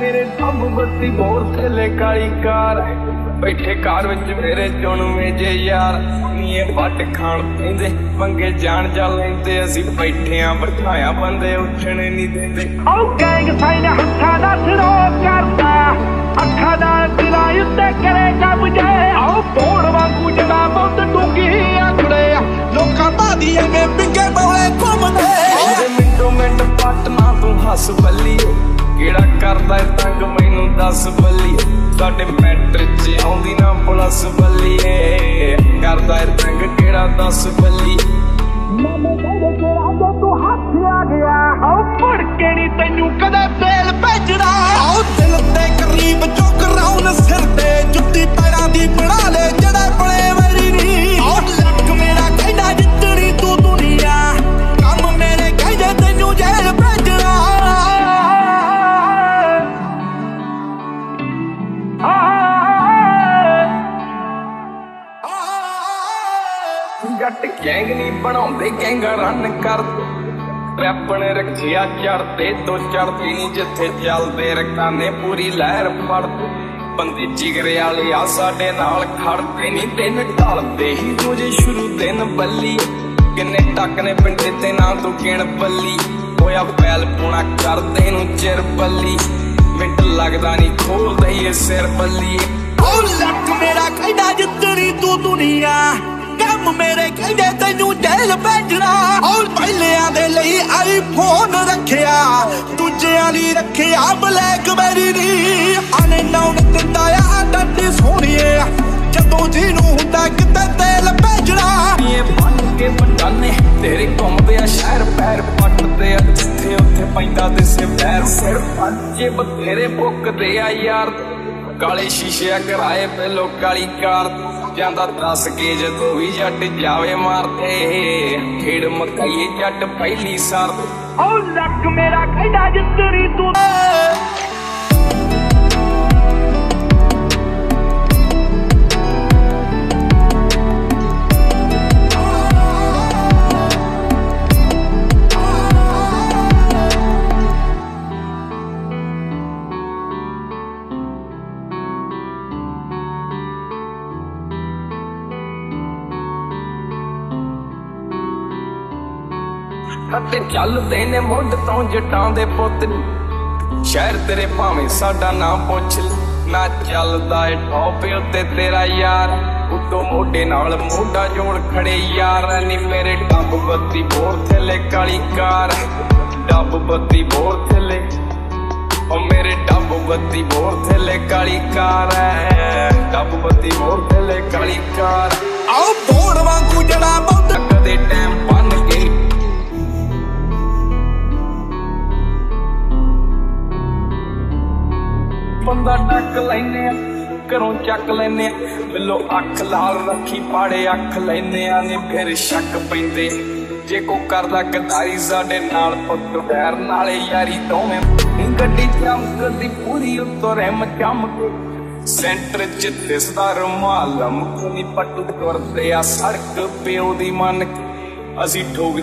ਮੇਰੇ ਸਭ ਬੱਤੀ ਬੋਰ ਥੱਲੇ ਕਾਲੀ ਕਾਰ। ਬੈਠੇ ਕਾਰ ਵਿੱਚ ਮੇਰੇ ਚੁਣਵੇਂ ਜੇ ਯਾਰ। ਨੀਏ ਵੱਟ ਖਾਣ ਪੈਂਦੇ ਮੰਗੇ ਜਾਣ ਜਾ ਲੈਂਦੇ। ਅਸੀਂ ਬੈਠੇ ਆਂ, ਬਿਠਾਇਆ ਬੰਦੇ ਉੱਠਣੇ ਨਹੀਂ ਦਿੰਦੇ। ਉਹ ਗੈਂਗ ਸਾਈਨ ਹੱਥਾਂ ਦਾ ਸਿਰੋ ਕਰਦਾ ਅੱਖਾਂ ਦਾ ਦਿਲਾਂ ਉੱਤੇ ਕਰੇ ਕਬਜੇ ਆਓ ਬੋੜ ਵਾਂਗੂ ਜੜਾ ਬਹੁਤ ਕਰਦਾ ਏ ਤੰਗ ਮੈਨੂੰ ਦੱਸ ਬੱਲੀ ਸਾਡੇ ਮੈਟਰ ਚ ਆਉਂਦੀ ਨਾ ਪਲੱਸ ਬੱਲੀਏ। ਕਰਦਾ ਏ ਤੰਗ ਕਿਹੜਾ ਦੱਸ ਬੱਲੀ ਜੱਟ ਗੈਂਗ ਨਹੀਂ ਬਣਾਉਂਦੇ ਗੈਂਗਾ ਰਨ ਕਰਦੇ ਰੈਪ ਰੱਖਿਆ ਚੜਦੇ ਤੋਂ ਚੜਦੀ ਨਹੀਂ ਜਿੱਥੇ ਚੱਲਦੇ ਰਕਾਨੇ ਪੂਰੀ ਲਹਿਰ ਫੜਦੇ ਬੰਦੇ ਜਿਗਰੇ ਵਾਲੇ ਆ ਸਾਡੇ ਨਾਲ ਖੜਦੇ ਨਹੀਂ ਦਿਨ ਢਲਦੇ ਹੀ ਰੋਜੇ ਸ਼ੁਰੂ ਦਿਨ ਬੱਲੀ। ਕਿੰਨੇ ਟੱਕ ਨੇ ਪਿੰਡੇ ਤੇ ਨਾ ਤੂੰ ਗਿਣ ਬੱਲੀ। ਹੋਇਆ ਪੈਲ ਪੂਣਾ ਕਰਦੇ ਨੂੰ ਚਿਰ ਬੱਲੀ। ਮਿੰਟ ਲੱਗਦਾ ਨਹੀਂ ਖੋਲਦਾ ਹੀ ਇਹ ਸਿਰ ਬੱਲੀ। ਉਹ ਲੱਕ ਮੇਰਾ ਕਹਿੰਦਾ ਜਿੱਤਣੀ ਤੂੰ ਦੁਨੀਆ। ਕੰਮ ਮੇਰੇ ਕਹਿੰਦੇ ਤੈਨੂੰ ਜੇਲ ਭੇਜਣਾ। ਉਹ ਪਹਿਲਿਆਂ ਦੇ ਲਈ ਆਈਫੋਨ ਰੱਖਿਆ। ਦੂਜਿਆਂ ਲਈ ਰੱਖਿਆ ਬਲੈਕਬੈਰੀ ਨਹੀਂ ਆਨੇ ਨਾਉਨ ਦਿੰਦਾ ਆ ਡੱਡੀ ਸੋਹਣੀਏ। ਜਦੋਂ ਜੀ ਨੂੰ ਹੁੰਦਾ ਕਿਤੇ ਤੇਲ ਭੇਜਣਾ। ਇਹ ਬਣ ਕੇ ਬਟਾਨੇ ਤੇਰੇ ਘੁੰਮਦੇ ਆ ਸ਼ਹਿਰ ਪੈਰ ਪੱਟਦੇ ਆ। ਜਿੱਥੇ ਉੱਥੇ ਪੈਂਦਾ ਦਿਸੇ ਪੈਰ ਸਿਰ ਪੰਜੇ ਬਥੇਰੇ ਬੁੱਕਦੇ ਆ ਯਾਰ ਕਾਲੇ ਸ਼ੀਸ਼ੇ ਕਰਾਏ ਪਹਿਲੋ ਕਾਲੀ ਕਾਰ ਦਾ ਦੱਸ ਕੇ ਜਦੋਂ ਵੀ ਜੱਟ ਜਾਵੇ ਮਾਰਦੇ ਖੇੜ ਮਕਾਈਏ ਜੱਟ ਪਹਿਲੀ ਸਰ ਉਹ ਲੱਕ ਮੇਰਾ ਕਹਿੰਦਾ ਅਤੇ ਚੱਲਦੇ ਨੇ ਮੁੱਢ ਤੋਂ ਜਟਾਂ ਦੇ ਪੁੱਤ ਨੀ। ਸ਼ਹਿਰ ਤੇਰੇ ਭਾਵੇਂ ਸਾਡਾ ਨਾਮ ਪੁੱਛ ਲੈ, ਨਾ ਚੱਲਦਾ ਏ ਟੌਪ ਉੱਤੇ ਤੇਰਾ ਯਾਰ। ਉਤੋਂ ਮੋਢੇ ਨਾਲ ਮੋਢਾ ਜੋੜ ਖੜੇ ਯਾਰ। ਨੀ ਮੇਰੇ ਡੱਬ ਬੱਤੀ ਬੋਰ ਥੱਲੇ ਕਾਲੀ ਕਾਰ। ਡੱਬ ਬੱਤੀ ਬੋਰ ਥੱਲੇ। ਓ ਮੇਰੇ ਡੱਬ ਬੱਤੀ ਬੋਰ ਥੱਲੇ ਕਾਲੀ ਕਾਰ। ਐ ਡੱਬ ਬੱਤੀ ਬੋਰ ਥੱਲੇ ਕਾਲੀ ਕਾਰ। ਆਓ ਬੋੜ ਵਾਂਗੂ ਜੜਾ ਬਹੁਤ ਕਦੇ ਟਾਈਮ ਬੰਦਾ ਟੱਕ ਲੈਨੇ ਆ, ਘਰੋਂ ਚੱਕ ਲੈਨੇ ਆ। ਬਿੱਲੋ ਅੱਖ ਲਾਲ ਰੱਖੀ ਪਾੜੇ, ਅੱਖ ਲੈਨੇ ਆ ਨੇ ਫਿਰ ਸ਼ੱਕ ਪੈਂਦੇ। ਜੇ ਕੋ ਕਰਦਾ ਗਦਾਰੀ ਸਾਡੇ ਨਾਲ, ਪੁੱਤ ਵੈਰ ਨਾਲੇ ਯਾਰੀ ਦੋਵੇਂ। ਗੱਡੀ ਚਮਕਦੀ ਪੂਰੀ ਉੱਤੋਂ ਰਹਿਮ ਚਮਕ। ਸੈਂਟਰ ਚ ਦਿਸਦਾ ਰੁਮਾਲ ਮੁਕਨੀ ਪੱਟੂ ਤੁਰਦੇ ਆ ਸੜਕ ਪਿਓ ਦੀ ਮਨ ਅਸੀਂ ਠੋਕ